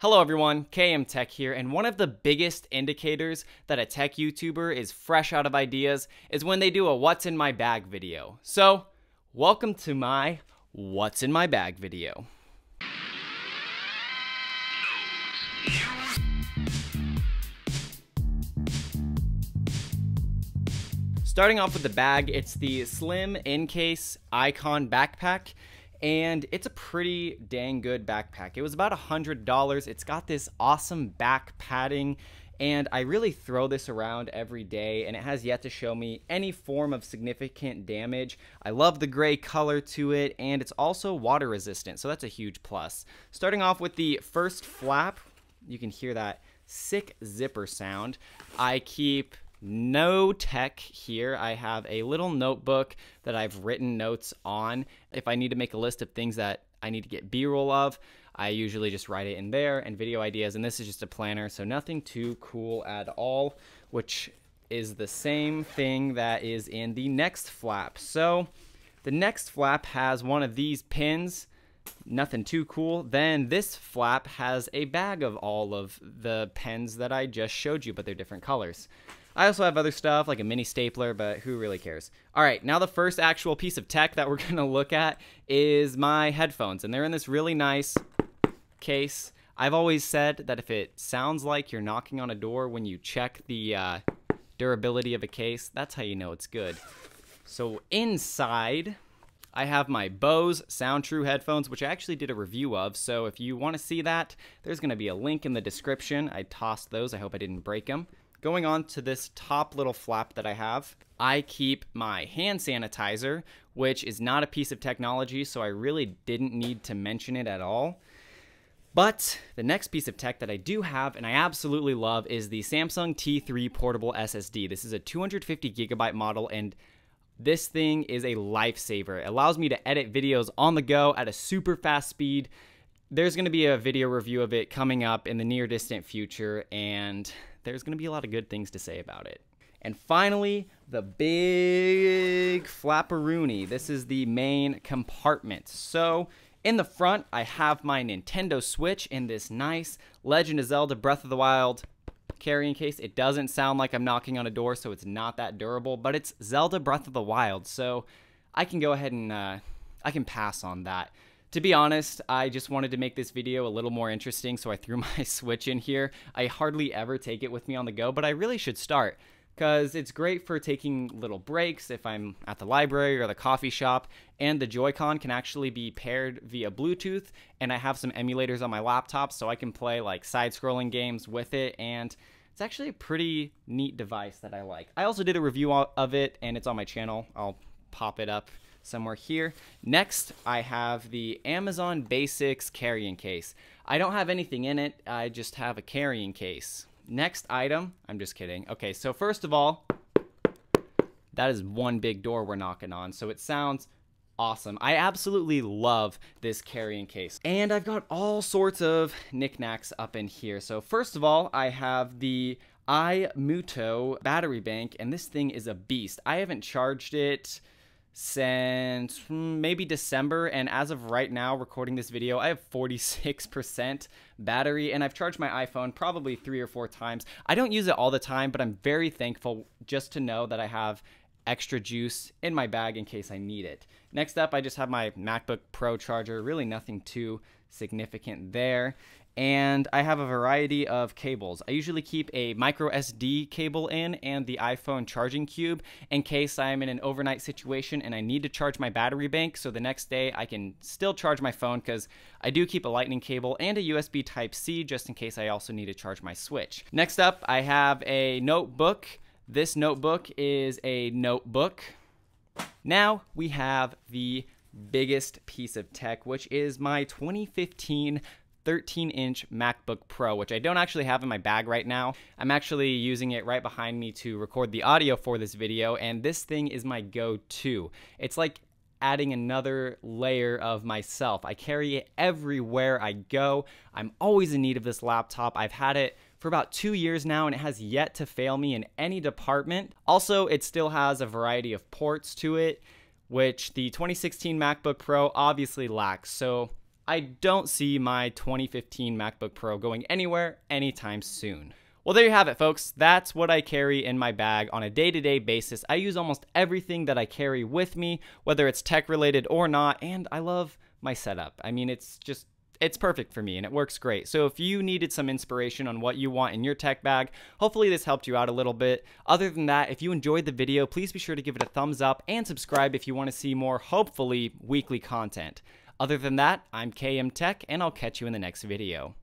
Hello everyone, KM Tech here, and one of the biggest indicators that a tech YouTuber is fresh out of ideas is when they do a what's in my bag video. So, welcome to my what's in my bag video. Starting off with the bag, it's the Slim Incase Icon Backpack and it's a pretty dang good backpack. It was about a $100. It's got this awesome back padding, and I really throw this around every day, and it has yet to show me any form of significant damage. I love the gray color to it, and it's also water resistant, so that's a huge plus. Starting off with the first flap, you can hear that sick zipper sound. I keep no tech here. I have a little notebook that I've written notes on. If I need to make a list of things that I need to get B roll of, I usually just write it in there and video ideas. And this is just a planner, so nothing too cool at all, which is the same thing that is in the next flap. So the next flap has one of these pins nothing too cool. Then this flap has a bag of all of the pens that I just showed you, but they're different colors. I also have other stuff like a mini stapler, but who really cares? All right, now the first actual piece of tech that we're to look at is my headphones, and they're in this really nice case. I've always said that if it sounds like you're knocking on a door when you check the uh, durability of a case, that's how you know it's good. So inside, I have my Bose SoundTrue headphones, which I actually did a review of. So if you want to see that, there's going to be a link in the description. I tossed those. I hope I didn't break them. Going on to this top little flap that I have, I keep my hand sanitizer, which is not a piece of technology, so I really didn't need to mention it at all. But the next piece of tech that I do have and I absolutely love is the Samsung T3 portable SSD. This is a 250 gigabyte model and this thing is a lifesaver. It allows me to edit videos on the go at a super fast speed. There's going to be a video review of it coming up in the near distant future and there's going to be a lot of good things to say about it. And finally, the big flapperoonie. This is the main compartment. So, in the front, I have my Nintendo Switch in this nice Legend of Zelda Breath of the Wild carrying case. It doesn't sound like I'm knocking on a door, so it's not that durable, but it's Zelda Breath of the Wild, so I can go ahead and uh, I can pass on that. To be honest, I just wanted to make this video a little more interesting, so I threw my Switch in here. I hardly ever take it with me on the go, but I really should start because it's great for taking little breaks if I'm at the library or the coffee shop, and the Joy-Con can actually be paired via Bluetooth, and I have some emulators on my laptop so I can play like side-scrolling games with it, and it's actually a pretty neat device that I like. I also did a review of it, and it's on my channel. I'll pop it up somewhere here. Next, I have the Amazon Basics carrying case. I don't have anything in it, I just have a carrying case. Next item, I'm just kidding. Okay, so first of all, that is one big door we're knocking on, so it sounds awesome. I absolutely love this carrying case. And I've got all sorts of knickknacks up in here. So first of all, I have the iMUTO battery bank, and this thing is a beast. I haven't charged it since hmm, maybe December and as of right now recording this video I have 46% battery and I've charged my iPhone probably 3 or 4 times. I don't use it all the time but I'm very thankful just to know that I have extra juice in my bag in case I need it. Next up I just have my MacBook Pro charger, really nothing too significant there and I have a variety of cables. I usually keep a micro SD cable in and the iPhone charging cube in case I'm in an overnight situation and I need to charge my battery bank so the next day I can still charge my phone because I do keep a lightning cable and a USB type C just in case I also need to charge my Switch. Next up, I have a notebook. This notebook is a notebook. Now we have the biggest piece of tech, which is my 2015 13 inch MacBook Pro, which I don't actually have in my bag right now. I'm actually using it right behind me to record the audio for this video, and this thing is my go to. It's like adding another layer of myself. I carry it everywhere I go. I'm always in need of this laptop. I've had it for about two years now and it has yet to fail me in any department. Also, it still has a variety of ports to it, which the 2016 MacBook Pro obviously lacks. So I don't see my 2015 MacBook Pro going anywhere anytime soon. Well, there you have it, folks. That's what I carry in my bag on a day to day basis. I use almost everything that I carry with me, whether it's tech related or not, and I love my setup. I mean, it's just it's perfect for me and it works great. So if you needed some inspiration on what you want in your tech bag, hopefully this helped you out a little bit. Other than that, if you enjoyed the video, please be sure to give it a thumbs up and subscribe if you want to see more, hopefully, weekly content. Other than that, I'm KM Tech and I'll catch you in the next video.